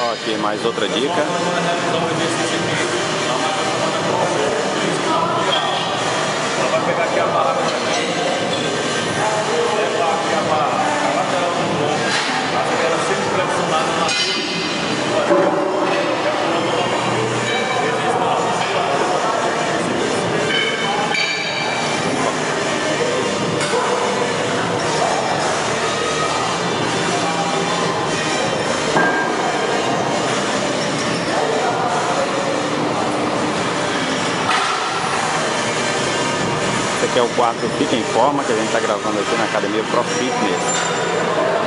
Ó, aqui mais outra dica. Barra. Levar aqui a barra, a na Esse aqui é o quadro Fica em Forma, que a gente está gravando aqui na Academia Pro Fitness.